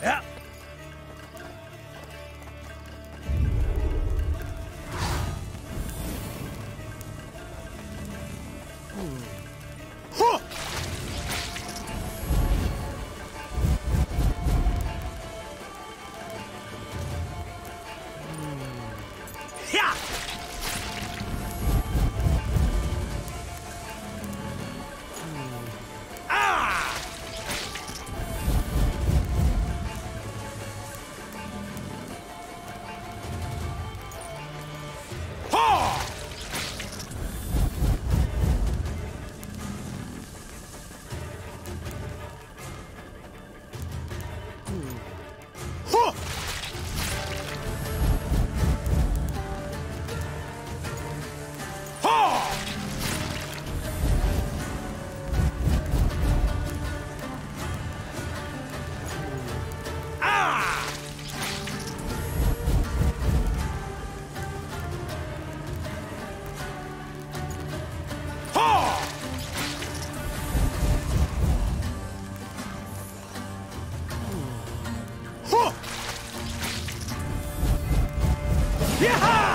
Yeah. Yeah! Yeah!